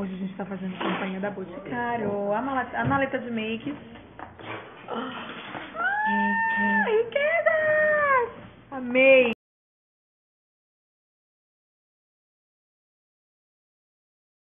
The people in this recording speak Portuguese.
Hoje a gente está fazendo campanha da Boticário. A maleta, a maleta de makes. Ah.